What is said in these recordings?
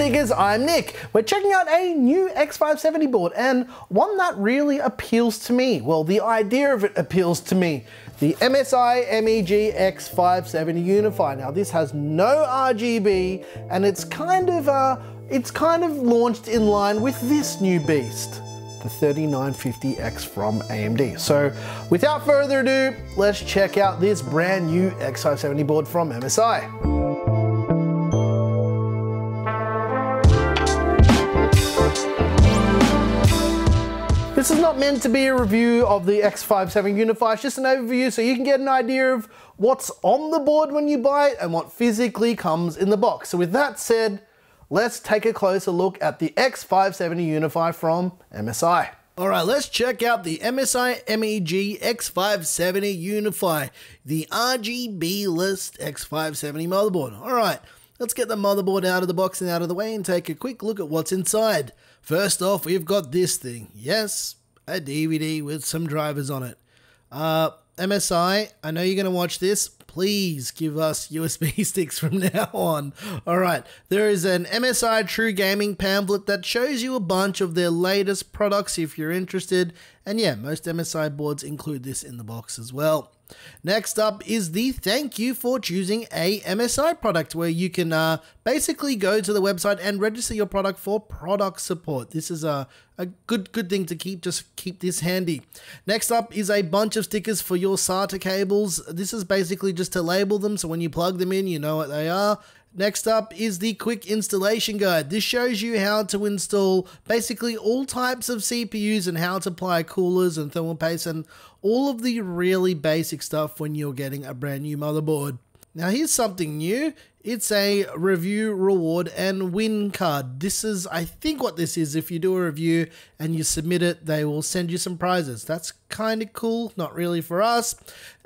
Seekers, I'm Nick. We're checking out a new X570 board and one that really appeals to me. Well, the idea of it appeals to me. The MSI MEG X570 Unify. Now this has no RGB and it's kind of uh, it's kind of launched in line with this new beast the 3950X from AMD. So without further ado, let's check out this brand new X570 board from MSI. This is not meant to be a review of the X570 Unify, it's just an overview so you can get an idea of what's on the board when you buy it and what physically comes in the box. So with that said, let's take a closer look at the X570 Unify from MSI. Alright, let's check out the MSI MEG X570 Unify, the RGB list X570 motherboard. Alright, let's get the motherboard out of the box and out of the way and take a quick look at what's inside. First off, we've got this thing. Yes, a DVD with some drivers on it. Uh, MSI, I know you're going to watch this. Please give us USB sticks from now on. Alright, there is an MSI True Gaming pamphlet that shows you a bunch of their latest products if you're interested. And yeah, most MSI boards include this in the box as well. Next up is the thank you for choosing a MSI product where you can uh, basically go to the website and register your product for product support. This is a, a good good thing to keep, just keep this handy. Next up is a bunch of stickers for your SATA cables. This is basically just to label them so when you plug them in you know what they are. Next up is the quick installation guide. This shows you how to install basically all types of CPUs and how to apply coolers and thermal paste and all of the really basic stuff when you're getting a brand new motherboard. Now here's something new. It's a review, reward, and win card. This is, I think what this is, if you do a review and you submit it, they will send you some prizes. That's kind of cool, not really for us.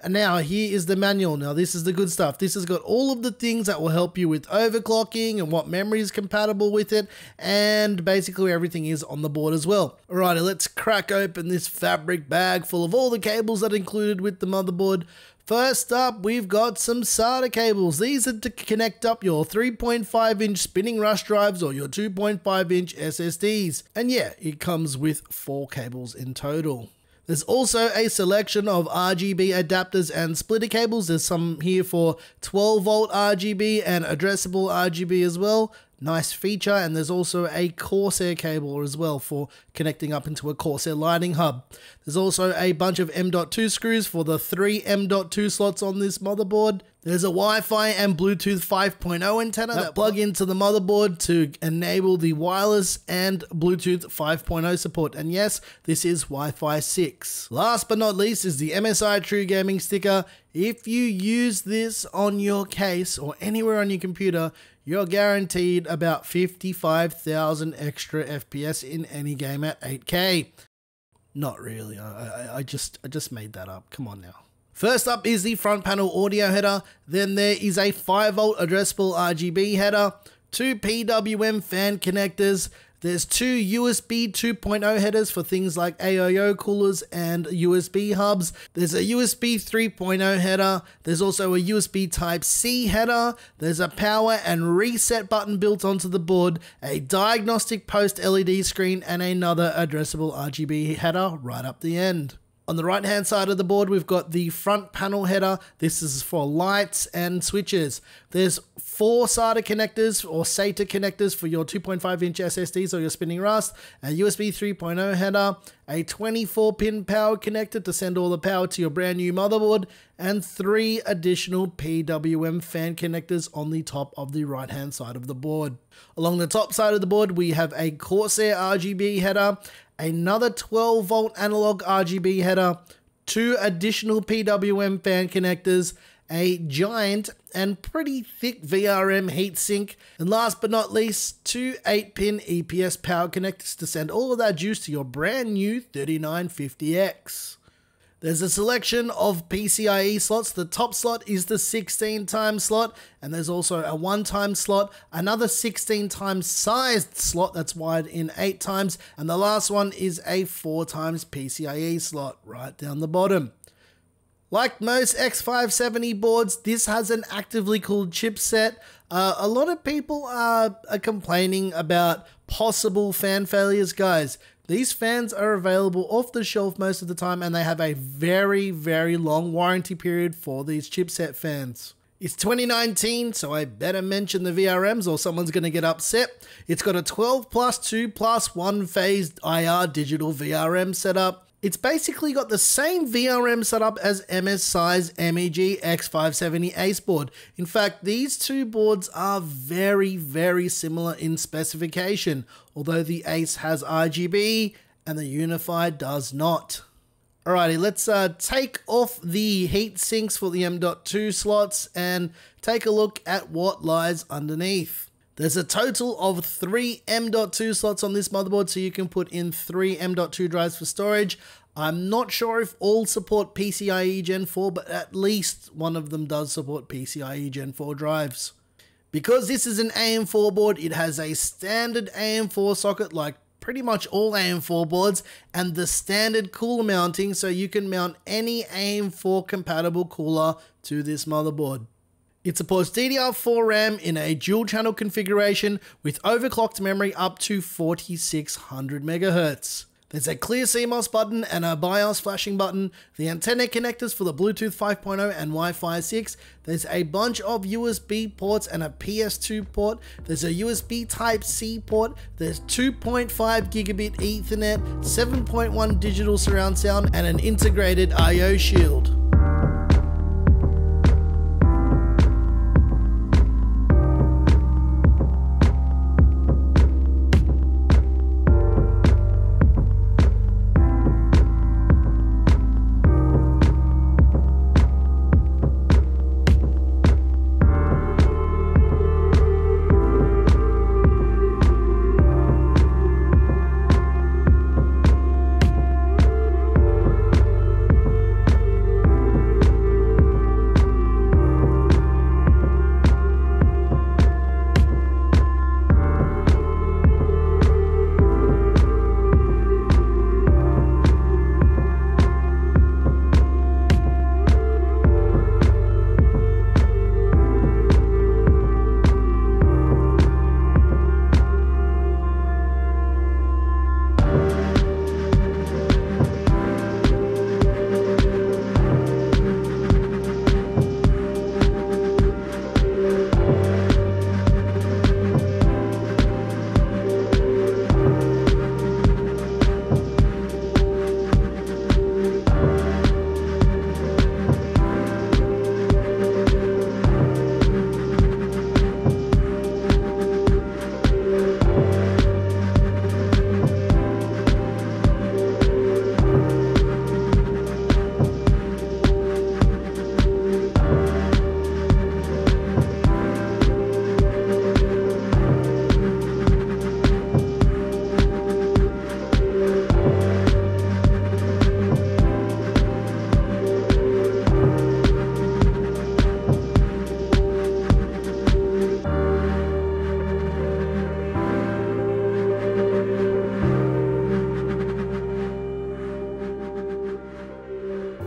And now here is the manual. Now this is the good stuff. This has got all of the things that will help you with overclocking and what memory is compatible with it. And basically everything is on the board as well. Alrighty, let's crack open this fabric bag full of all the cables that are included with the motherboard. First up, we've got some SATA cables. These are to connect up your 3.5 inch spinning rust drives or your 2.5 inch SSDs. And yeah, it comes with four cables in total. There's also a selection of RGB adapters and splitter cables. There's some here for 12 volt RGB and addressable RGB as well nice feature. And there's also a Corsair cable as well for connecting up into a Corsair lighting hub. There's also a bunch of M.2 screws for the three M.2 slots on this motherboard. There's a Wi-Fi and Bluetooth 5.0 antenna that plug into the motherboard to enable the wireless and Bluetooth 5.0 support. And yes, this is Wi-Fi 6. Last but not least is the MSI True Gaming sticker. If you use this on your case or anywhere on your computer, you're guaranteed about 55,000 extra FPS in any game at 8K. Not really. I, I, I just I just made that up. Come on now. First up is the front panel audio header. Then there is a 5 volt addressable RGB header, two PWM fan connectors, there's two USB 2.0 headers for things like AIO coolers and USB hubs. There's a USB 3.0 header. There's also a USB Type C header. There's a power and reset button built onto the board, a diagnostic post LED screen, and another addressable RGB header right up the end. On the right hand side of the board, we've got the front panel header. This is for lights and switches. There's four SATA connectors or SATA connectors for your 2.5 inch SSDs or your spinning rust, a USB 3.0 header, a 24 pin power connector to send all the power to your brand new motherboard, and three additional PWM fan connectors on the top of the right hand side of the board. Along the top side of the board, we have a Corsair RGB header, another 12 volt analog RGB header, two additional PWM fan connectors, a giant and pretty thick VRM heatsink, and last but not least, two 8-pin EPS power connectors to send all of that juice to your brand new 3950X. There's a selection of PCIe slots. The top slot is the 16 times slot, and there's also a one time slot, another 16 times sized slot that's wired in 8 times, and the last one is a 4 times PCIe slot right down the bottom. Like most X570 boards, this has an actively cooled chipset. Uh, a lot of people are, are complaining about possible fan failures, guys. These fans are available off the shelf most of the time and they have a very, very long warranty period for these chipset fans. It's 2019, so I better mention the VRMs or someone's going to get upset. It's got a 12 plus 2 plus 1 phased IR digital VRM setup. It's basically got the same VRM setup as MSI's MEG X570 Ace board. In fact, these two boards are very, very similar in specification, although the Ace has RGB and the Unify does not. Alrighty, let's uh, take off the heat sinks for the M.2 slots and take a look at what lies underneath. There's a total of three M.2 slots on this motherboard, so you can put in three M.2 drives for storage. I'm not sure if all support PCIe Gen 4, but at least one of them does support PCIe Gen 4 drives. Because this is an AM4 board, it has a standard AM4 socket like pretty much all AM4 boards and the standard cooler mounting so you can mount any AM4 compatible cooler to this motherboard. It supports DDR4 RAM in a dual channel configuration with overclocked memory up to 4600 MHz. There's a clear CMOS button and a BIOS flashing button, the antenna connectors for the Bluetooth 5.0 and Wi-Fi 6. There's a bunch of USB ports and a PS2 port. There's a USB Type-C port. There's 2.5 gigabit Ethernet, 7.1 digital surround sound, and an integrated I.O. shield.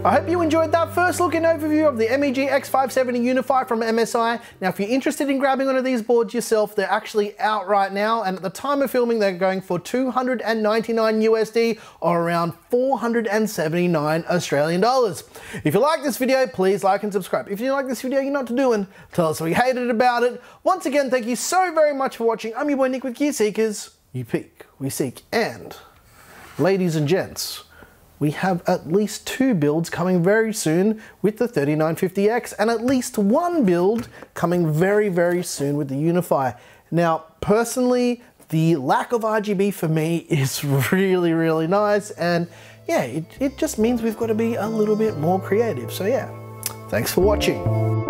I hope you enjoyed that first look and overview of the MEG X570 Unify from MSI. Now, if you're interested in grabbing one of these boards yourself, they're actually out right now. And at the time of filming, they're going for 299 USD or around 479 Australian dollars. If you like this video, please like and subscribe. If you like this video, you're not doing, tell us what you hated about it. Once again, thank you so very much for watching. I'm your boy Nick with Gear Seekers. You peek, we seek, and ladies and gents, we have at least two builds coming very soon with the 3950X and at least one build coming very, very soon with the Unify. Now, personally, the lack of RGB for me is really, really nice. And yeah, it, it just means we've got to be a little bit more creative. So yeah, thanks for watching.